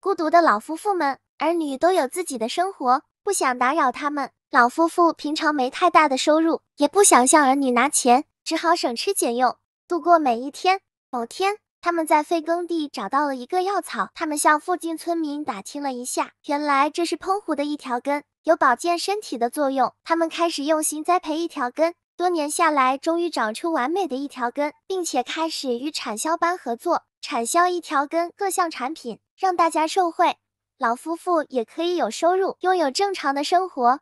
孤独的老夫妇们，儿女都有自己的生活，不想打扰他们。老夫妇平常没太大的收入，也不想向儿女拿钱，只好省吃俭用度过每一天。某天，他们在废耕地找到了一个药草，他们向附近村民打听了一下，原来这是喷壶的一条根，有保健身体的作用。他们开始用心栽培一条根，多年下来，终于长出完美的一条根，并且开始与产销班合作，产销一条根各项产品，让大家受惠，老夫妇也可以有收入，拥有正常的生活。